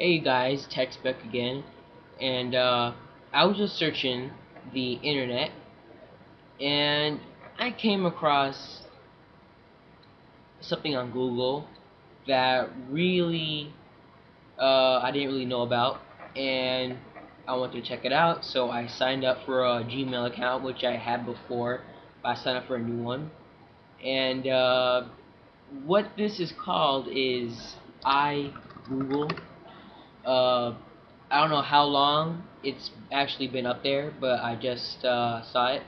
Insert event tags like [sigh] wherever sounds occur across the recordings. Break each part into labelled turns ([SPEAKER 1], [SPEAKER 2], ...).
[SPEAKER 1] Hey guys, TechSpeck again, and uh, I was just searching the internet, and I came across something on Google that really uh, I didn't really know about, and I wanted to check it out, so I signed up for a Gmail account, which I had before, but I signed up for a new one, and uh, what this is called is iGoogle uh, I don't know how long it's actually been up there, but I just uh, saw it.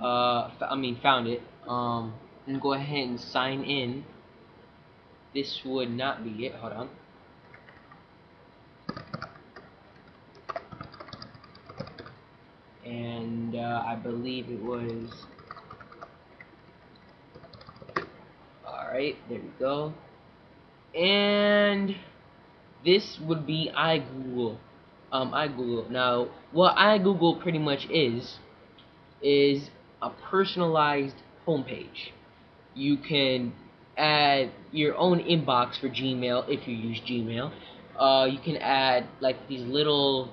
[SPEAKER 1] Uh, I mean, found it. Um, and go ahead and sign in. This would not be it. Hold on. And uh, I believe it was. Alright, there we go. And this would be iGoogle. Um, iGoogle. Now, what iGoogle pretty much is, is a personalized homepage. You can add your own inbox for Gmail if you use Gmail. Uh, you can add like these little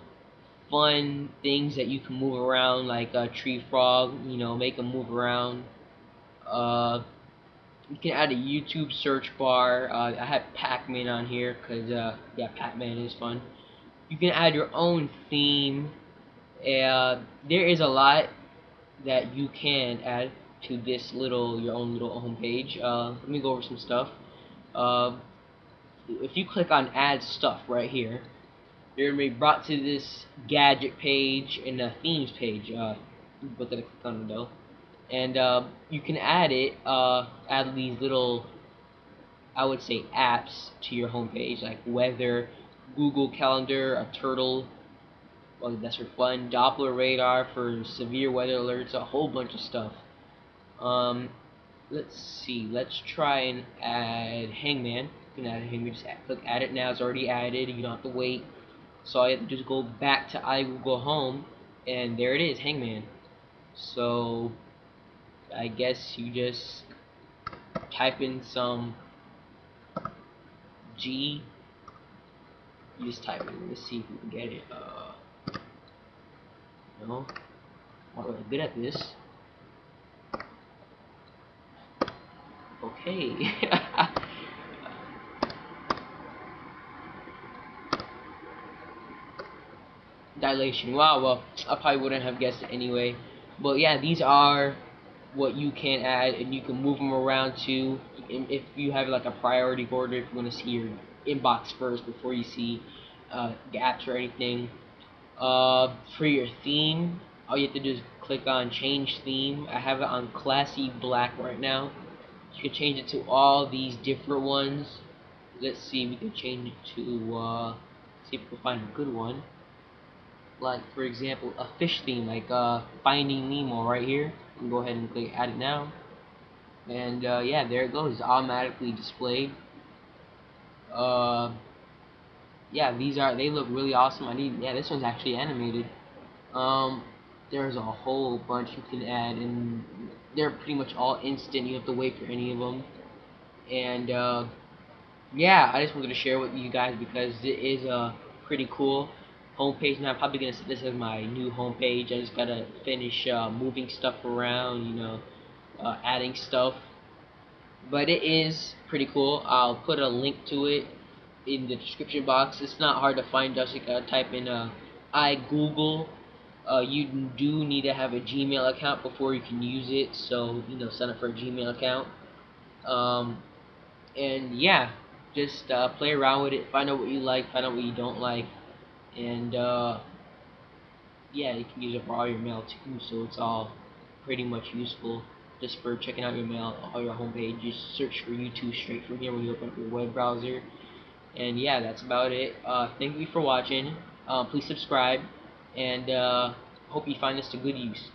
[SPEAKER 1] fun things that you can move around, like a tree frog. You know, make them move around. Uh, you can add a YouTube search bar. Uh, I have Pac-Man on here because uh, yeah, Pac-Man is fun. You can add your own theme. Uh, there is a lot that you can add to this little your own little homepage. Uh, let me go over some stuff. Uh, if you click on Add Stuff right here, you're gonna be brought to this gadget page and the themes page. Uh, but then click on though and uh, you can add it, uh, add these little, I would say, apps to your homepage, like weather, Google Calendar, a turtle, well, that's for fun, Doppler radar for severe weather alerts, a whole bunch of stuff. Um, let's see, let's try and add Hangman. You can add Hangman, just click add it now, it's already added, you don't have to wait. So I have to just go back to iGoogle Home, and there it is, Hangman. So I guess you just type in some G. You just type in. Let's see if we can get it. Uh, no, not really good at this. Okay. [laughs] Dilation. Wow. Well, I probably wouldn't have guessed it anyway. But yeah, these are what you can add and you can move them around too if you have like a priority order if you want to see your inbox first before you see uh, apps or anything uh, for your theme all you have to do is click on change theme. I have it on classy black right now. You can change it to all these different ones. Let's see we can change it to uh, see if we can find a good one. Like for example a fish theme like uh, Finding Nemo right here can go ahead and click add it now. And uh, yeah there it goes. Automatically displayed. Uh, yeah these are they look really awesome. I need yeah this one's actually animated. Um, there's a whole bunch you can add and they're pretty much all instant. You have to wait for any of them. And uh, yeah I just wanted to share with you guys because it is uh, pretty cool homepage now. I'm probably gonna set this as my new homepage. I just gotta finish uh, moving stuff around, you know, uh, adding stuff. But it is pretty cool. I'll put a link to it in the description box. It's not hard to find. Just type in uh, Google. Uh, you do need to have a Gmail account before you can use it. So you know, sign up for a Gmail account. Um, and yeah, just uh, play around with it. Find out what you like. Find out what you don't like and uh, yeah, you can use it for all your mail too. So it's all pretty much useful just for checking out your mail, all your homepage. Just search for YouTube straight from here when you open up your web browser. And yeah, that's about it. Uh, thank you for watching. Uh, please subscribe, and uh, hope you find this to good use.